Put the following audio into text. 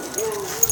Whoa.